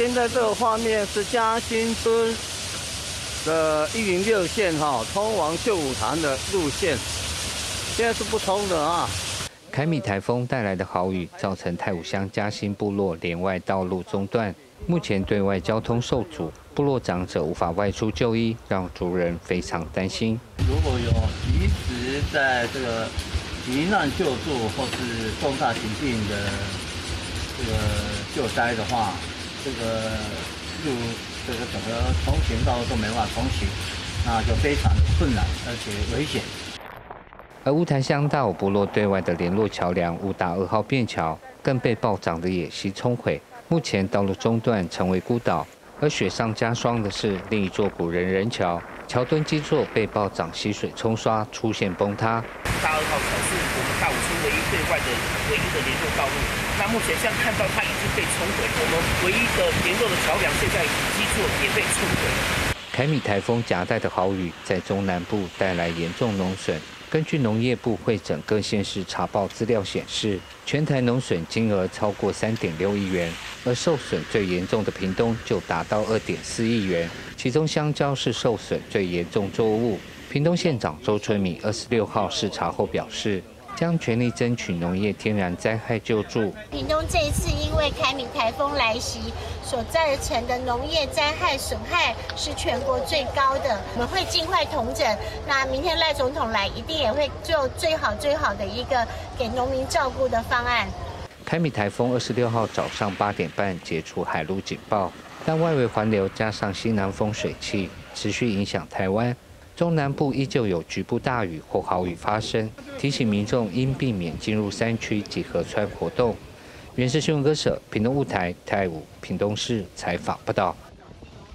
现在这个画面是嘉兴村的一零六线哈，通往秀武潭的路线，现在是不通的啊。凯米台风带来的豪雨，造成太武乡嘉兴部落连外道路中断，目前对外交通受阻，部落长者无法外出就医，让族人非常担心。如果有及时在这个急难救助或是重大疾病的这个救灾的话，这个路这个整个通行道路都没法通行，那就非常困难而且危险。而乌台乡道部落对外的联络桥梁乌达二号便桥，更被暴涨的野溪冲毁，目前道路中断，成为孤岛。而雪上加霜的是，另一座古人人桥，桥墩基座被暴涨溪水冲刷，出现崩塌。大二号桥是我们大武村唯一对外的唯一的联络道路，那目前现在看到它已经被冲毁，我们唯一的联络的桥梁现在基座也被冲毁。凯米台风夹带的豪雨，在中南部带来严重农损。根据农业部会整各县市查报资料显示，全台农损金额超过三点六亿元，而受损最严重的屏东就达到二点四亿元，其中香蕉是受损最严重作物。屏东县长周春米二十六号视察后表示。将全力争取农业天然灾害救助。屏东这一次因为凯米台风来袭所造成的农业灾害损害是全国最高的，我们会尽快统整。那明天赖总统来，一定也会做最好最好的一个给农民照顾的方案。凯米台风二十六号早上八点半解除海陆警报，但外围环流加上西南风水气持续影响台湾。中南部依旧有局部大雨或豪雨发生，提醒民众应避免进入山区及河川活动。原是新闻歌手屏东雾台泰武屏东市采访报道。